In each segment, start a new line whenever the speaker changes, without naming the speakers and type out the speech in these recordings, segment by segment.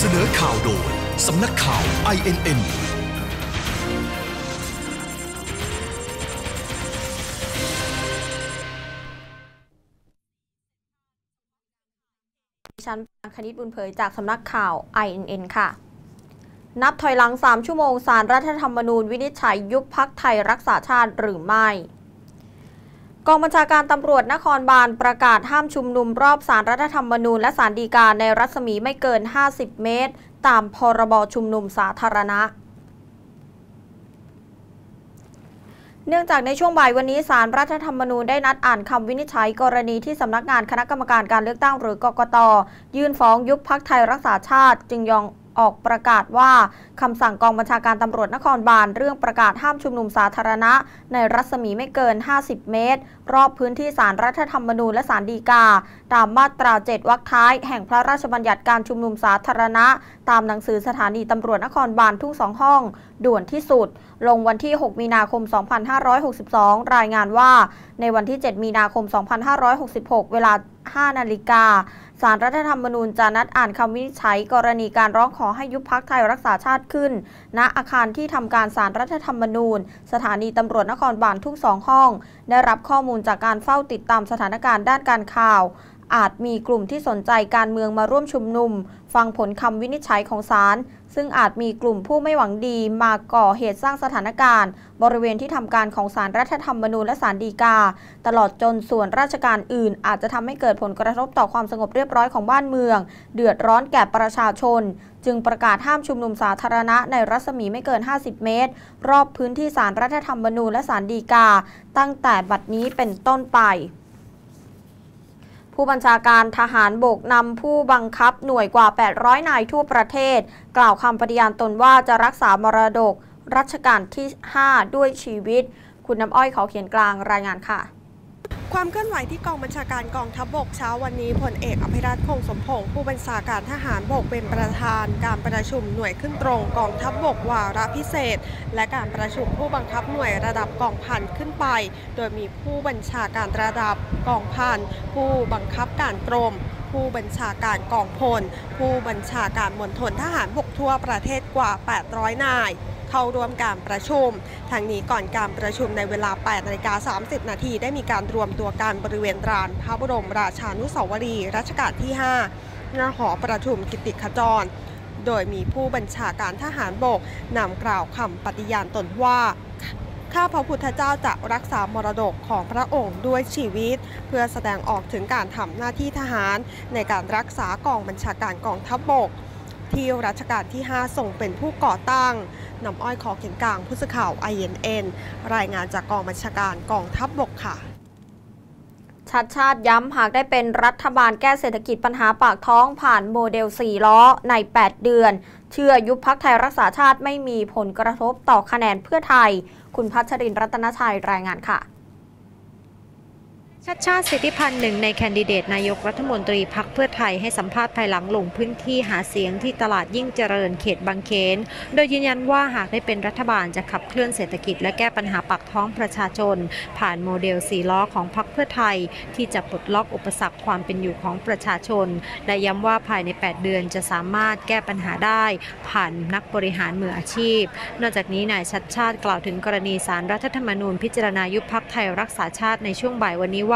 เสนอข่าวโดย สำนักข่าว INN
ดิฉันคณิตบุญเผยจากสำนักข่าว INN ค่ะ นับถอยหลัง 3 ชั่วโมงสารรัฐธรรมนูญวินิจฉัยยุบพักไทยรักษาชาติหรือไม่ กองบัญชาการตำรวจนครบาลประกาศห้ามชุมนุมรอบสารรัฐธรรมนูญและสารดีกาในรัศมีไม่เกิน 50 เมตร ตามพรบชุมนุมสาธารณะเนื่องจากในช่วงบ่ายวันนี้สารรัฐธรรมนูญได้นัดอ่านคำวินิจฉัยกรณีที่สำนักงานคณะกรรมการการเลือกตั้งหรือกกตยื่นฟ้องยุบพักไทยรักษาชาติ จึงยอง ออกประกาศว่าคำสั่งกองบัญชาการตำรวจนครบาลเรื่องประกาศห้ามชุมนุมสาธารณะ ในรัศมีไม่เกิน 50 เมตร รอบพื้นที่สารรัฐธรรมนูญและสารดีกา ตามมาตรา 7วรรคท้าย แห่งพระราชบัญญัติการชุมนุมสาธารณะ ตามหนังสือสถานีตำรวจนครบาลทุ่งสองห้อง ด่วนที่สุด ลงวันที่ 6 มีนาคม 2562 รายงานว่า ในวันที่ 7 มีนาคม 2566 เวลา 5 นาฬิกาสารรัฐธรรมนูญจะนัดอ่านคำวินิจฉัยกรณีการร้องขอให้ยุบพักไทยรักษาชาติขึ้น ณ อาคารที่ทำการสารรัฐธรรมนูญ สถานีตำรวจนครบาลทุกสองห้อง ได้รับข้อมูลจากการเฝ้าติดตามสถานการณ์ด้านการข่าว อาจมีกลุ่มที่สนใจการเมืองมาร่วมชุมนุม ฟังผลคำวินิจฉัยของศาลซึ่งอาจมีกลุ่มผู้ไม่หวังดีมาก่อเหตุสร้างสถานการณ์ บริเวณที่ทำการของศาลรรัฐธรรมนูญและศาลฎีกา ตลอดจนส่วนราชการอื่น อาจจะทำให้เกิดผลกระทบต่อความสงบเรียบร้อยของบ้านเมือง เดือดร้อนแก่ประชาชน จึงประกาศห้ามชุมนุมสาธารณะในรัศมีไม่เกิน 50 เมตร รอบพื้นที่ศาลรรัฐธรรมนูญและศาลฎีกา ตั้งแต่บัดนี้เป็นต้นไป ผู้บัญชาการทหารบกนำผู้บังคับหน่วยกว่า 800 นายทั่วประเทศ กล่าวคำปฏิญาณตนว่าจะรักษามรดกรัชกาลที่ 5 ด้วยชีวิต คุณน้ำอ้อยเขาเขียนกลางรายงานค่ะ
ความเคลื่อนไหวที่กองบัญชาการกองทัพบบกเช้าวันนี้พลเอกอภิรัตคงสมพงศ์ผู้บัญชาการทหารบกเป็นประธาน การประชุมหน่วยขึ้นตรงกองทัพบบกวาระพิเศษ และการประชุมผู้บังคับหน่วยระดับกองพันขึ้นไป โดยมีผู้บัญชาการระดับกองพันผู้บังคับการกรมผู้บัญชาการกองพล ผู้บัญชาการมณฑลทหารบกทั่วประเทศกว่า 800 นาย เข้าร่วมการประชุม ทางนี้ก่อนการประชุมในเวลา 8นาฬิกา30 นาทีได้มีการรวมตัวกันบริเวณลานพระบรมราชานุสาวรีย์รัชกาลที่5ณหอประชุมกิติขจร โดยมีผู้บัญชาการทหารบกนำกล่าวคำปฏิญาณตนว่าข้าพระพุทธเจ้าจะรักษามรดกของพระองค์ด้วยชีวิต เพื่อแสดงออกถึงการทำหน้าที่ทหาร ในการรักษากองบัญชาการกองทัพบบก ที่รัชกาลที่5ส่งเป็นผู้ก่อตั้งนำอ้อยขอเขียนกลางผู้สื่อข่าว INN รายงานจากกองบัญชาการกองทัพบบกค่ะ
ชัดชาติย้ำหากได้เป็นรัฐบาลแก้เศรษฐกิจปัญหาปากท้องผ่านโมเดล 4 ล้อใน 8 เดือน เชื่อยุบพักไทยรักษาชาติไม่มีผลกระทบต่อคะแนนเพื่อไทย คุณพัชรินร์รัตนชัยรายงานค่ะ
ชัดชาติสิทธิพันธ์หนึ่งในแคนดิเดตนายกรัฐมนตรีพักเพื่อไทยให้สัมภาษณ์ภายหลังลงพื้นที่หาเสียงที่ตลาดยิ่งเจริญเขตบางเขน โดยยืนยันว่าหากได้เป็นรัฐบาลจะขับเคลื่อนเศรษฐกิจและแก้ปัญหาปากท้องประชาชน ผ่านโมเดลสีล้อของพักเพื่อไทย ที่จะปลดล็อกอุปสรรคความเป็นอยู่ของประชาชน และย้ำว่าภายใน 8 เดือนจะสามารถแก้ปัญหาได้ ผ่านนักบริหารมืออาชีพ นอกจากนี้นายชัดชาติกล่าวถึงกรณีสารรัฐธรรมนูญพิจารณายุบพักไทยรักษาชาติในช่วงบ่ายวันนี้ว่า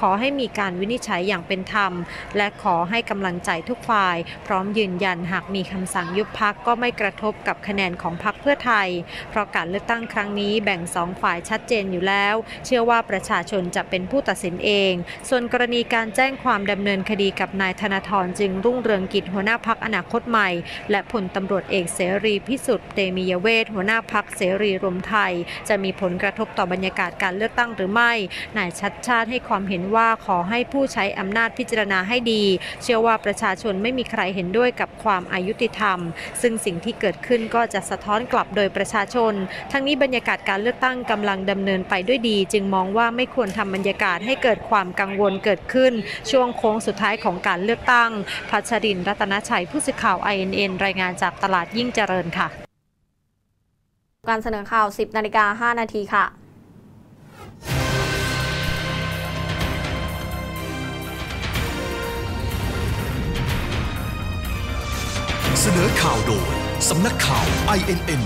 ขอให้มีการวินิจฉัยอย่างเป็นธรรม และขอให้กำลังใจทุกฝ่าย พร้อมยืนยันหากมีคำสั่งยุบพักก็ไม่กระทบกับคะแนนของพักเพื่อไทย เพราะการเลือกตั้งครั้งนี้แบ่งสองฝ่ายชัดเจนอยู่แล้ว เชื่อว่าประชาชนจะเป็นผู้ตัดสินเอง ส่วนกรณีการแจ้งความดำเนินคดีกับนายธนาธรจึงรุ่งเรืองกิจหัวหน้าพักอนาคตใหม่ และพลตำรวจเอกเสรีพิสุทธิ์เตมียเวทหัวหน้าพักเสรีรวมไทย จะมีผลกระทบต่อบรรยากาศการเลือกตั้งหรือไม่นายชัดชาติให้ความเห็นว่าขอให้ผู้ใช้อำนาจพิจารณาให้ดี เชื่อว่าประชาชนไม่มีใครเห็นด้วยกับความอายุติธรรม ซึ่งสิ่งที่เกิดขึ้นก็จะสะท้อนกลับโดยประชาชน ทั้งนี้บรรยากาศการเลือกตั้งกำลังดำเนินไปด้วยดี จึงมองว่าไม่ควรทำบรรยากาศให้เกิดความกังวลเกิดขึ้น ช่วงโค้งสุดท้ายของการเลือกตั้งพัชรินร์รัตนชัยผู้สื่อข่าว INN รายงานจากตลาดยิ่งเจริญค่ะ
การเสนอข่าว 10 นาฬิกา 5 นาทีค่ะ
เสนอข่าวโดย สำนักข่าว INN